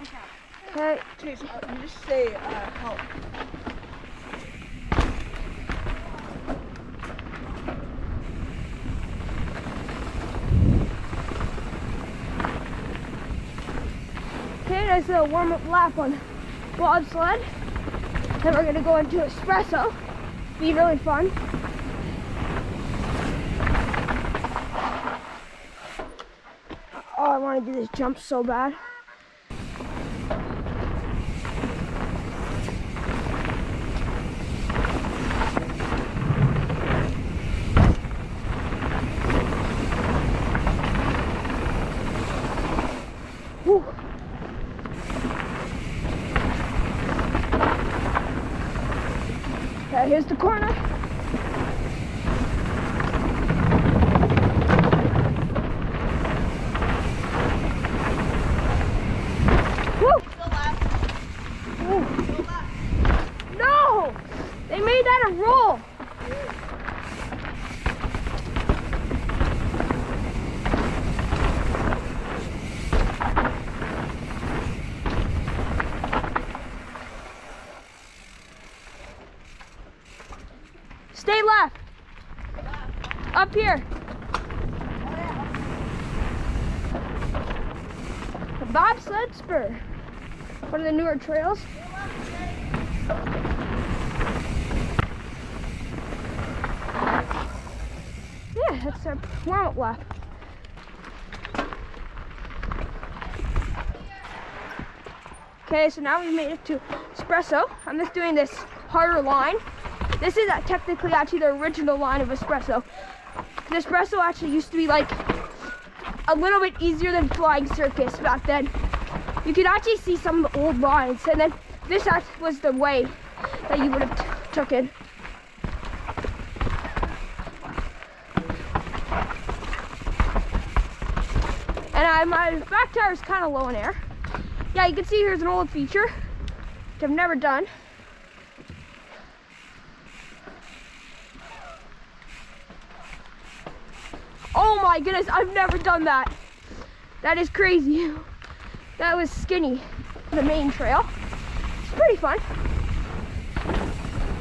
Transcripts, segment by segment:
Okay. Chase, uh, you just say uh, help. Okay, nice little warm up lap on bobsled. Then we're gonna go into Expresso. Be really fun. Oh, I want to do this jump so bad. Here's the corner. Woo! Ooh. No! They made that a rule. Stay left. Up here. The bobsled spur. One of the newer trails. Yeah, that's our warm-up lap. Okay, so now we made it to Expresso. I'm just doing this harder line. This is technically actually the original line of Expresso. The Expresso actually used to be like a little bit easier than flying circus back then. You could actually see some of the old lines, and then this was the way that you would have took it. And I, my back tire is kind of low in air. Yeah, you can see here's an old feature, which I've never done. Oh my goodness, I've never done that. That is crazy. That was skinny. The main trail. It's pretty fun.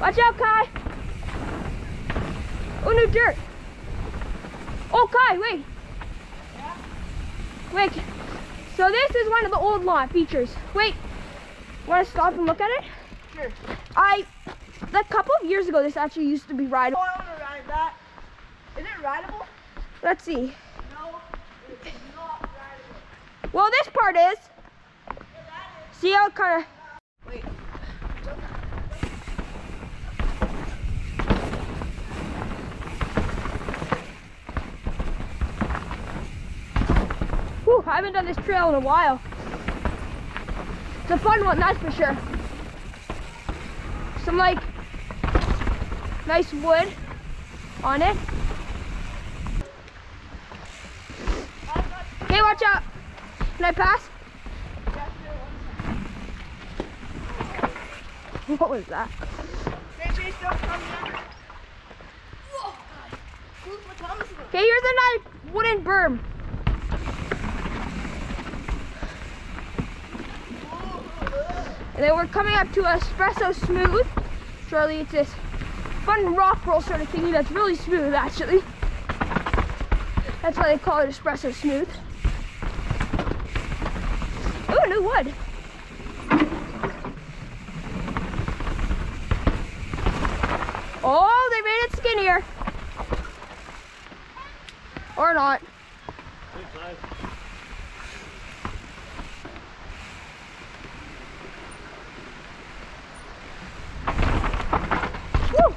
Watch out, Kai. Oh, no dirt. Oh, Kai, wait. Wait. So this is one of the old lawn features. Wait. Want to stop and look at it? Sure. I, a couple of years ago, this actually used to be Oh. I want to ride that. Is it rideable? Let's see. Well, this part is. See how kind of. Whew, I haven't done this trail in a while. It's a fun one, that's for sure. Some like nice wood on it. Okay, watch out. Can I pass? What was that? Okay, here's a nice wooden berm. And then we're coming up to Expresso Smooth. Charlie, it's this fun rock roll sort of thingy that's really smooth, actually. That's why they call it Expresso Smooth. Ooh, new wood. Oh, they made it skinnier. Or not. Woo!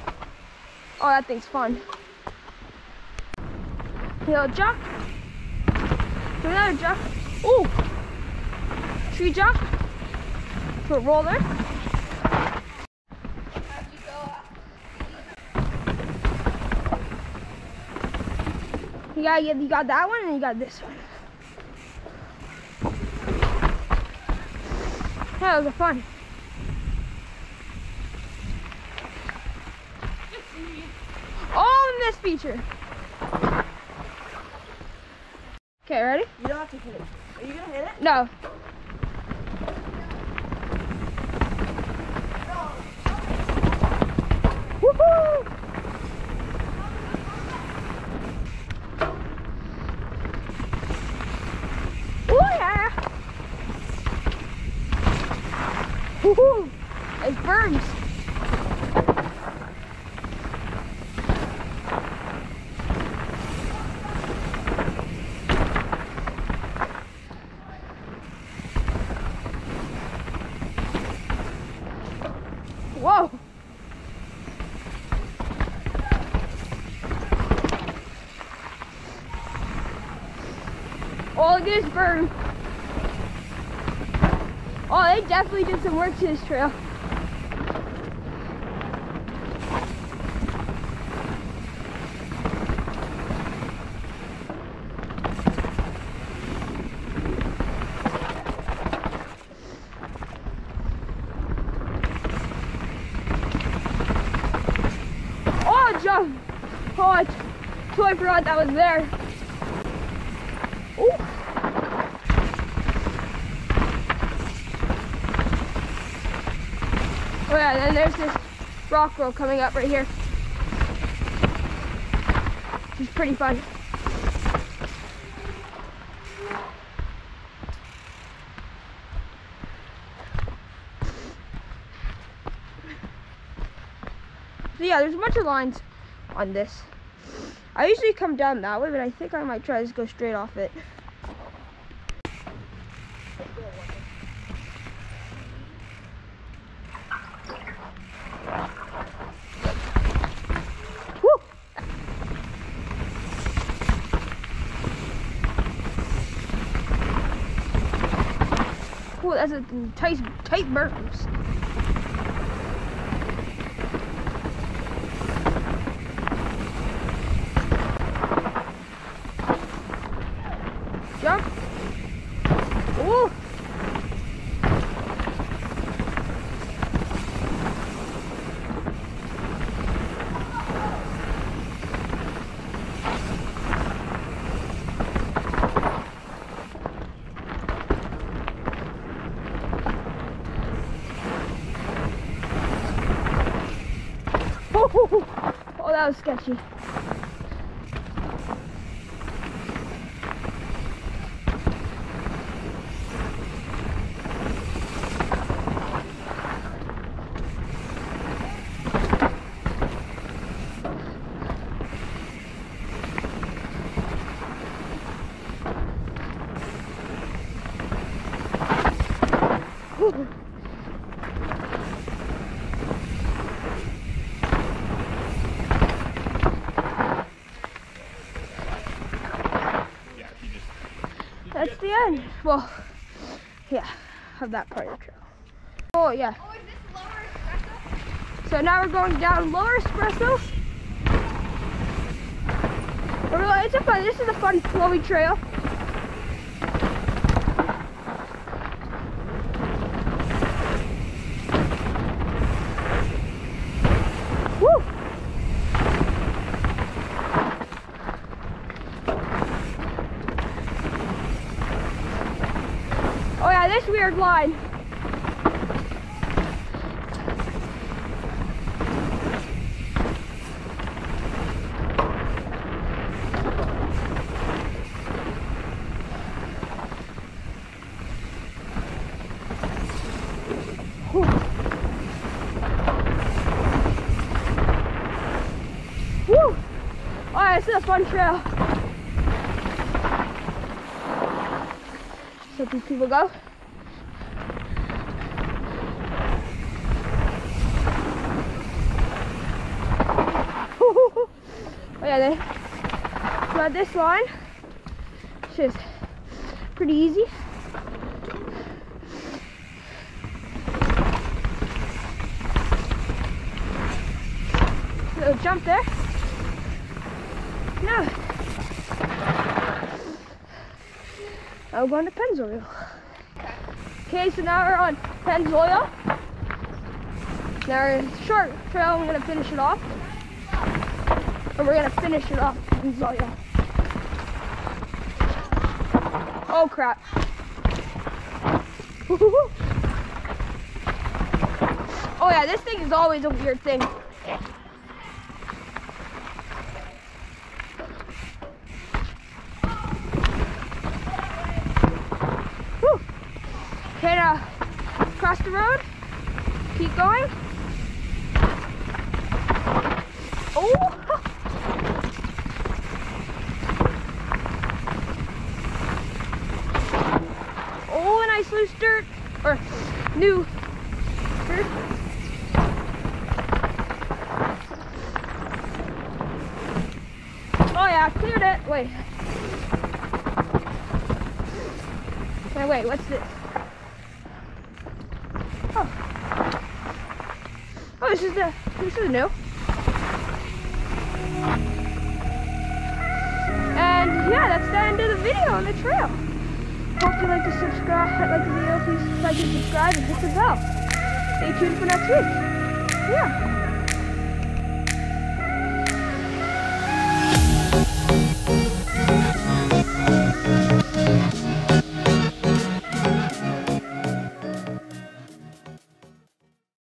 Oh, that thing's fun. Little jump. Do another jump. Tree jump. To a roller. You got, you got that one and you got this one. That was are fun. Oh, and this feature. Okay, ready? You don't have to hit it. Are you gonna hit it? No. It's berms. Whoa! Oh, berm. Oh, they definitely did some work to this trail. Oh, jump! Oh, I totally forgot that was there. Oh yeah, then there's this rock roll coming up right here. Is pretty fun. So yeah, there's a bunch of lines on this. I usually come down that way, but I think I might try to just go straight off it. Woo! Ooh, that's a tight, tight burns. Jump. Ooh. Oh, that was sketchy. That's the end. Well, yeah, of that part of the trail. Oh yeah. Oh, is this lower Expresso? So now we're going down Lower Expresso. We're going- It's a fun. This is a fun flowy trail. Woo! Oh yeah, line. Woo! Oh, yeah, this is a fun trail. Let these people go. oh yeah, they this line, which is pretty easy. Little jump there. Now, we're going to Pennzoil. Okay, so now we're on Pennzoil. Now short trail, I'm gonna finish it off. And we're gonna finish it off in Pennzoil. Oh crap. oh yeah, this thing is always a weird thing. Whew. Okay, now cross the road. Keep going. Oh! Oh, a nice loose dirt. Or new dirt. Oh yeah, I cleared it. Wait. Wait, wait, what's this? Oh. Oh, this is the, this is new. And yeah, that's the end of the video on the trail. Subscribe, like the video, please like and subscribe and hit the bell. Stay tuned for next week. Yeah.